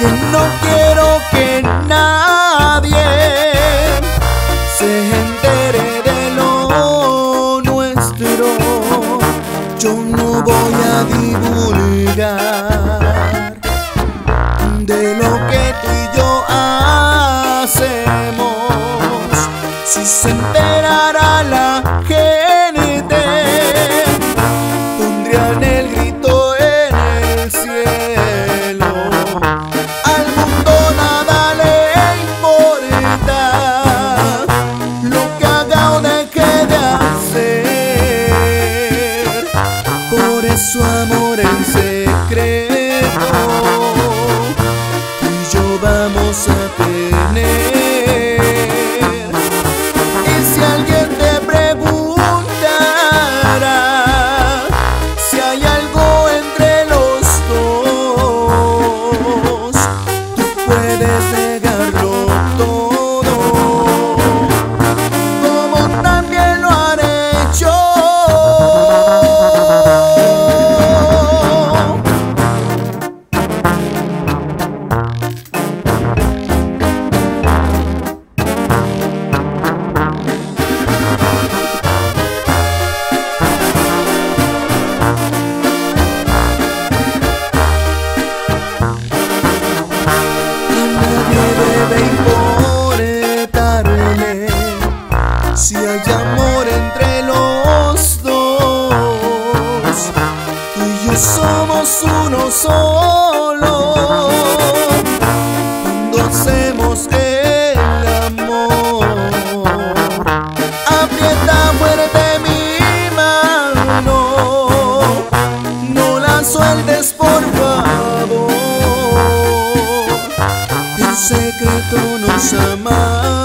Porque no quiero que nadie se entere de lo nuestro. Yo no voy a divulgar de lo que tú y yo hacemos. Si se enterara Eso amor en secreto, y yo vamos a tener. Somos uno solo. Cuando el amor, aprieta fuerte mi mano. No la sueltes, por favor. En secreto nos amamos.